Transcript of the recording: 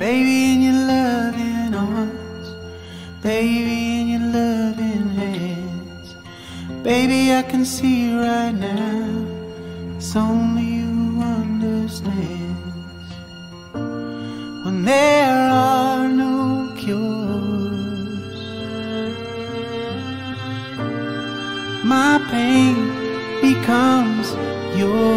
Baby, in your loving arms, baby, in your loving hands. Baby, I can see right now, it's only you understands. When there are no cures, my pain becomes yours.